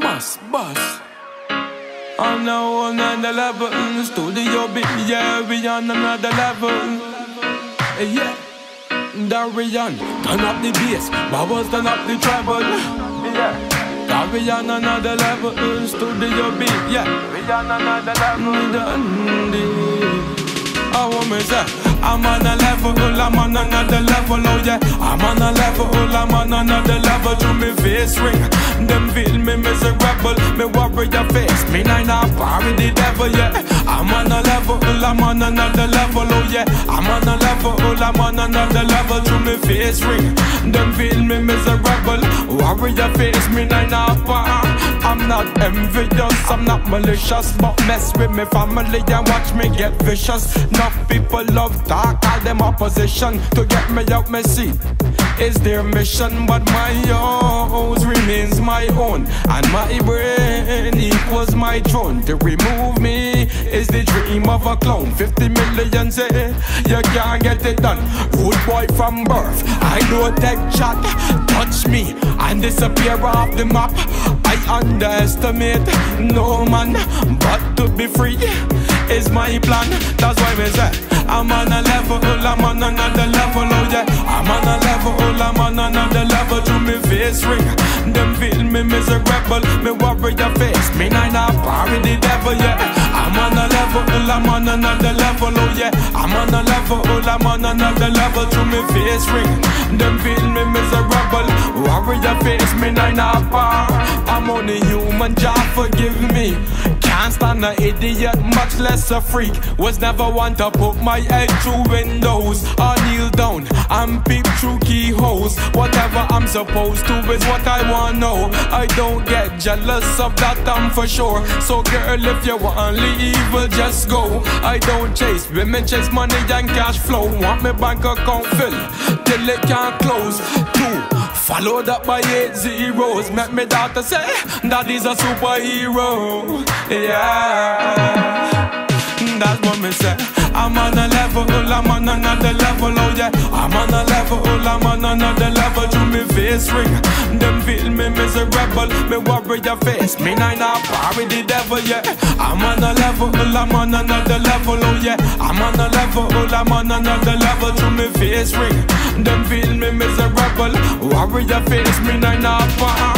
boss, boss. On a whole nother level, Studio B, yeah, we on another level. Yeah, Darien, turn up the bass, Bubbles turn up the treble. Yeah, we on another level, Studio B, yeah, we on another level. I want me say, I'm on a level, I'm on another level, oh yeah. I'm on a level, I'm on another level. To me face ring, them feel me miserable. Me warrior face, me nine up, with the devil, yeah. I'm on a level, I'm on another level, oh yeah. I'm on a level, I'm on another level. To me face ring, them feel me miserable. Warrior face, me not envious, I'm not malicious, but mess with me family and watch me get vicious. Enough people love talk, call them opposition to get me out my seat. Is their mission, but my house remains my own, and my brain equals my throne. To remove me is the dream of a clown. 50 million say eh, you can't get it done. Rude boy from birth, I know tech chat. Touch me and disappear off the map. Underestimate no man, but to be free is my plan. That's why me say I'm on a level, I'm on another level, oh yeah. I'm on a level, I'm on another level. To me face ring, them feel me miserable. Me warrior face, me nine up, the devil, yeah. I'm on a level, I'm on another level, oh yeah. I'm on a level, I'm on another level. To me face ring, them feel me miserable. Warrior face, me nine up, Human, Jah forgive me. Can't stand an idiot, much less a freak. Was never one to put my head through windows or kneel down and peep through keyholes. Whatever I'm supposed to is what I want know. I don't get jealous of that, I'm for sure. So, girl, if you want leave, well, just go. I don't chase women, chase money and cash flow. Want my bank account fill till it can't close. Two. Followed up by eight zeros. Met me daughter say, Daddy's a superhero. Yeah. That's what me say. I'm on a level, oh, I'm on another level, oh yeah. I'm on a level, oh, I'm on another level. To me face ring, them feel me miserable. Me worry your face, me nine up, with the devil, yeah. I'm on a level, oh, I'm on another level, oh yeah. I'm on a level, I'm on another level. To me face ring, them feel me miserable. Warrior face, me? Nine up,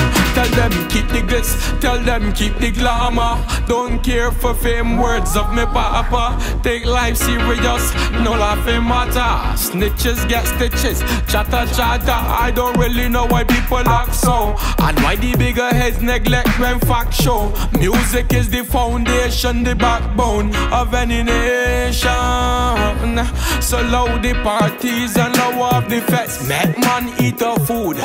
them keep the glitz, tell them keep the glamour. Don't care for fame words of me papa. Take life serious, no laughing matter. Snitches get stitches, chatter chatter. I don't really know why people act so. And why the bigger heads neglect when fact show. Music is the foundation, the backbone of any nation. So low the parties and low off the fest. Make man eat our food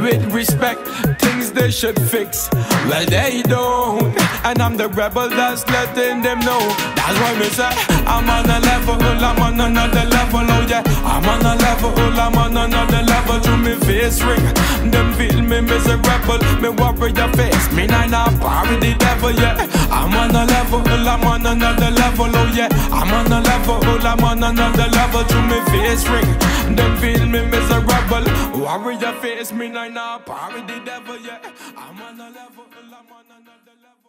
with respect. Things they should fix, well they don't. And I'm the rebel that's letting them know. That's why me say I'm on a level, I'm on another level, oh yeah. I'm on a level, I'm on another level. To me face ring, them feel me miserable. Me warrior face, me nine up, with the devil, yeah. I'm on a level, I'm on another level, oh yeah. I'm on a level, I'm on another level. To me face ring, them feel me miserable. Warrior face, me nine up, with the devil, yeah. I'm on another level.